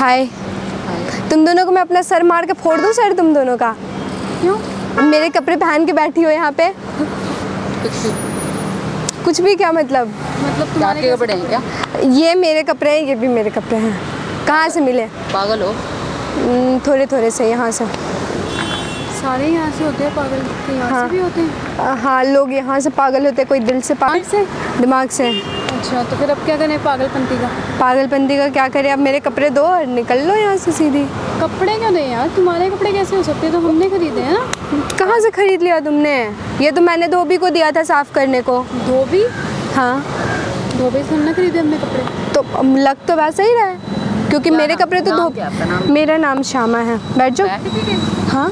हाय। तुम दोनों को मैं अपना सर मार के फोड़ दूँ सर तुम दोनों का? क्यों? मेरे कपड़े पहन के बैठी हो यहाँ पे। कुछ भी क्या मतलब? मतलब तुम्हारे कपड़े हैं क्या? ये मेरे कपड़े हैं ये भी मेरे कपड़े हैं। कहाँ से मिले? पागल हो। थोड़े थोड़े से यहाँ से। सारे यहाँ से होते हैं पागल? तो यहाँ हाँ। से भी होते हैं? हाँ लोग यहाँ से पागल होते हैं कोई दिल से पागल? से? दिमाग से। अच्छा तो फिर अब क्या करें पागलपंती का? पागलपंती का क्या करे? अब मेरे कपड़े दो और निकल लो यहाँ से सीधी। कपड़े क्यों दें यार? तुम्हारे कपड़े कैसे हो सकते हैं? तो हमने खरीदे हैं ना। कहाँ से खरीद लिया तुमने? ये तो मैंने धोबी को दिया था साफ़ करने को। धोबी? हाँ। धोबी से हमने खरीदे हमने कपड़े। तो लग तो वैसा ही रहा है। क्योंकि मेरे कपड़े तो नाम धो क्या है आपका नाम? मेरा नाम श्यामा है। बैठ जाओ। है? हाँ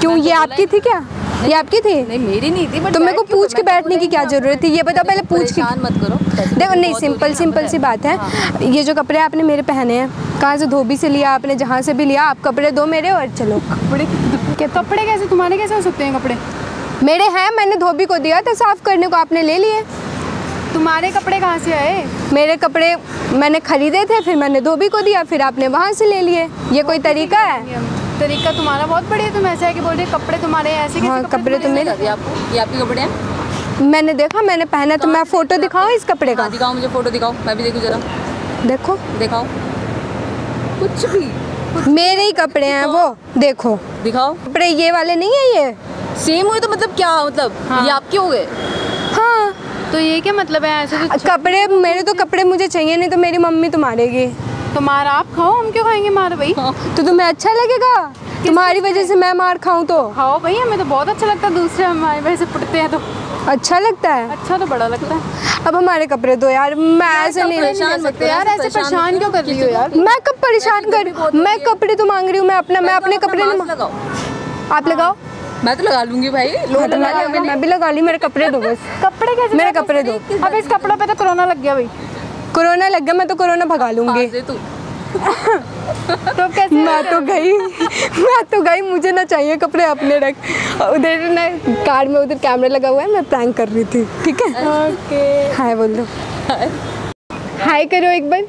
क्यों ये आपकी थी क्या? ये आपकी थी? नहीं मेरी नहीं थी तो मेरे को पूछ के बैठने की क्या ज़रूरत थी? ये बताओ पहले पूछ के। मत करो। देखो नहीं सिंपल सिंपल सी बात है। हाँ। ये जो कपड़े आपने मेरे पहने हैं कहाँ से धोबी से लिया आपने जहाँ से भी लिया आप कपड़े दो मेरे और चलो। कपड़े के कपड़े कैसे तुम्हारे कैसे हो सकते हैं कपड़े? मेरे हैं मैंने धोबी को दिया था साफ़ करने को आपने ले लिए। तुम्हारे कपड़े कहाँ से आए? मेरे कपड़े मैंने खरीदे थे फिर मैंने धोबी को दिया फिर आपने वहाँ से ले लिए। ये कोई तरीका है? तरीका तुम्हारा बहुत बढ़िया तुम ऐसा है कि बोल रहे कपड़े तुम्हारे ऐसे हाँ, कपड़े तो तुम्हारे? मेरे- आपको? ये आपके कपड़े हैं? मैंने देखा मैंने पहना तो मैं फ़ोटो दिखाऊँ इस कपड़े हाँ का दिखाओ मुझे फ़ोटो दिखाओ मैं भी देखूँ जरा। देखो। दिखाओ। कुछ भी मेरे ही कपड़े हैं वो देखो। दिखाओ। कपड़े ये वाले नहीं है ये? सेम हुए तो मतलब क्या मतलब? हाँ। ये आपके हो गए? हाँ तो ये क्या मतलब है? ऐसे तो कपड़े मेरे तो कपड़े मुझे चाहिए नहीं तो मेरी मम्मी तो मारेगी तो मार आप खाओ हम क्यों खाएँगे मार भाई? तो तुम्हें अच्छा लगेगा? तुम्हारी वजह से मैं मार खाऊं तो। खाओ भाई हमें तो बहुत अच्छा लगता है दूसरे हमारे वैसे पुटते हैं तो। अच्छा लगता है? अच्छा तो बड़ा लगता है। अब हमारे कपड़े दो यार मैं ऐसे नहीं परेशान मत करो यार ऐसे परेशान क्यों कर रही हो यार? मैं कब परेशान कर मैं कपड़े तो मांग रही हूँ मैं अपना मैं अपने कपड़े लगाओ मांग- आप लगाओ। मैं तो लगा लूँगी भाई। हाँ, तो मैं मैं भी लगा ली मेरे कपड़े दो बस। कपड़े कैसे मेरे कपड़े दो अब इस कपड़ों पे तो कोरोना लग गया भाई। कोरोना लग गया मैं तो कोरोना भगा लूँगी। तो। कैसे मैं तो गई मैं तो गई मुझे ना चाहिए कपड़े अपने रख। उधर ना कार में उधर कैमरा लगा हुआ है मैं प्रैंक कर रही थी ठीक है? ओके। हाय बोल दो। हाय करो एक बार।